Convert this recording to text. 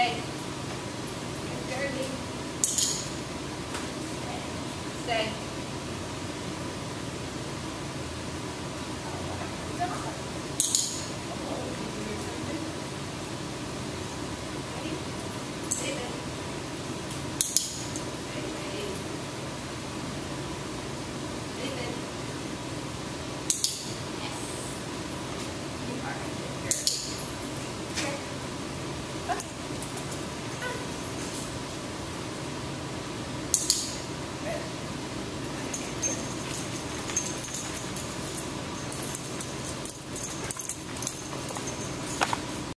Stay. Stay. Stay.